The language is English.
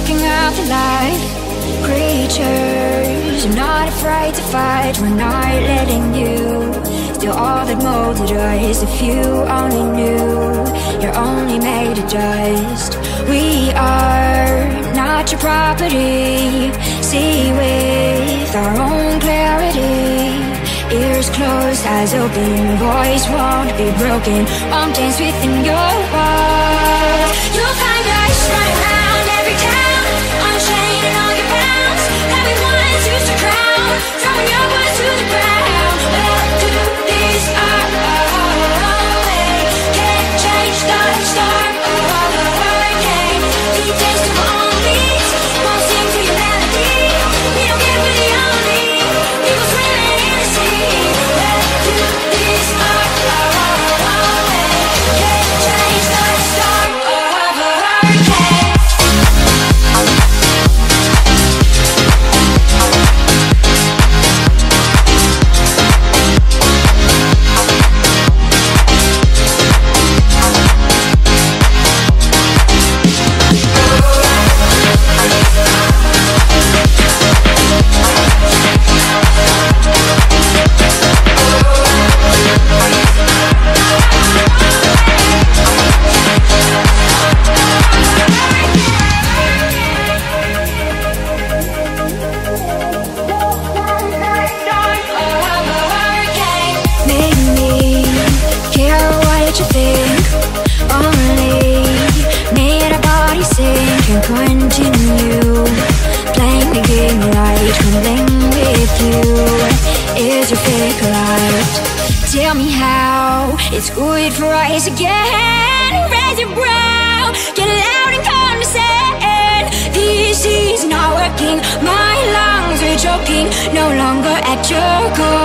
sucking out the life Creatures, I'm not afraid to fight. We're not letting you steal all that molded us. If you only knew You're only made of dust. We are not your property. See with our own clarity. Ears closed, eyes open Voice won't be broken. Mountains within your walls playing the game right. With you is your fake light. Tell me how it's good for us again. Raise your brow, get loud and. This is not working. My lungs are choking, no longer at your core.